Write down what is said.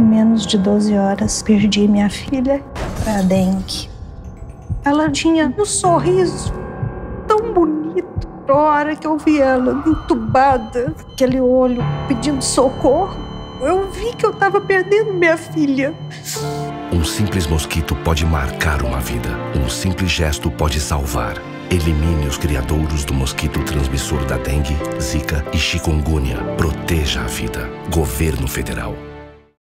Menos de 12 horas, perdi minha filha para dengue. Ela tinha um sorriso tão bonito. A hora que eu vi ela entubada, aquele olho pedindo socorro, eu vi que eu estava perdendo minha filha. Um simples mosquito pode marcar uma vida. Um simples gesto pode salvar. Elimine os criadouros do mosquito transmissor da dengue, zika e chikungunya. Proteja a vida. Governo Federal.